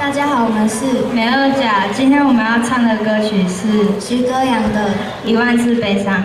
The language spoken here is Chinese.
大家好，我们是美二甲，今天我们要唱的歌曲是徐歌阳的《一万次悲伤》。